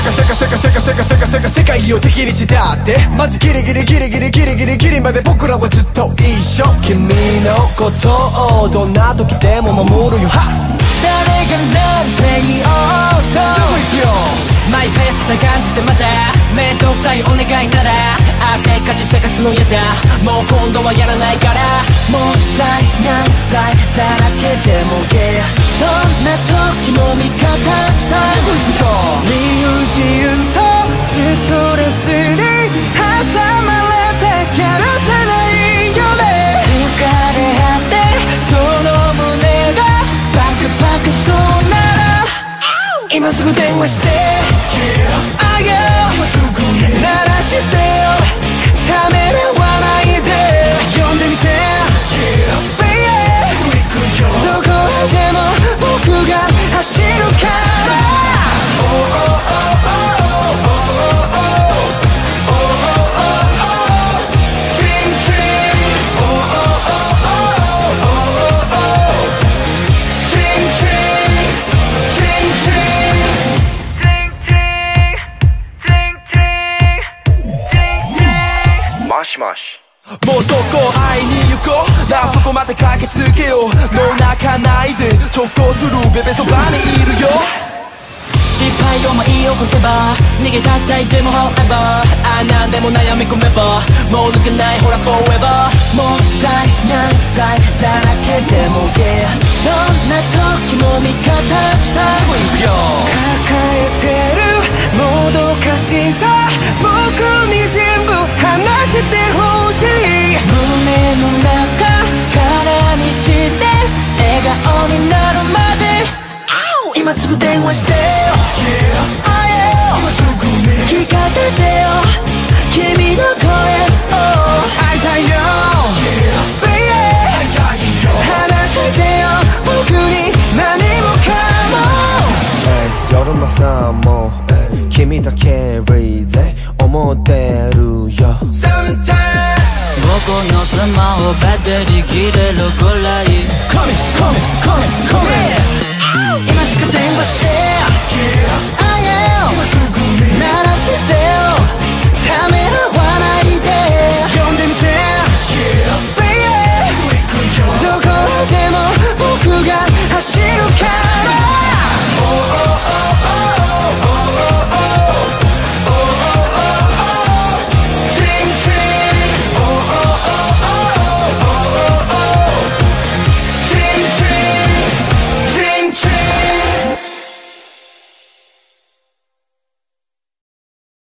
かせかせかせか世界を敵にしたってマジギリギリギリギリギリギリギリまで僕らはずっと一緒君のことをどんな時でも守るよ誰がなんて言おうとすぐ行くよマイペースな感じでまだめんどくさいお願いなら汗かじせかすのやだもう今度はやらないからもったいないだらけでもすぐ電話してあげよう。鳴らしてよ。ためマシマシもうそこ会いに行こう。なあそこまで駆けつけよう。もう泣かないで直行するベベそばにいるよ。失敗を舞い起こせば逃げ出したいでも However あ何でも悩み込めばもう抜けない。ほら Forever もったいないだらけでも Yeah どんな時も味方さ。行くよ抱えてるもどかしさすぐ電話してよ。会えよ聞かせてよ。君の声を会いたいよ。Baby 話してよ。僕に何もかも。夜間さんも君だけリーゼ思ってるよ。僕のスマホバッテリー切れるくらい